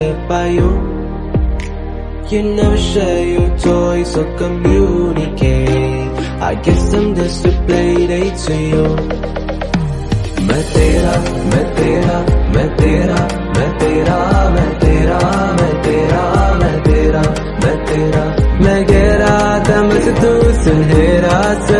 by you You never share your toys or communicate. I guess I'm just a play date to you. मैं तेरा मैं तेरा मैं तेरा मैं तेरा मैं तेरा मैं तेरा मैं तेरा मैं तेरा मैं गहरा था मुझ तू सुनहरा सा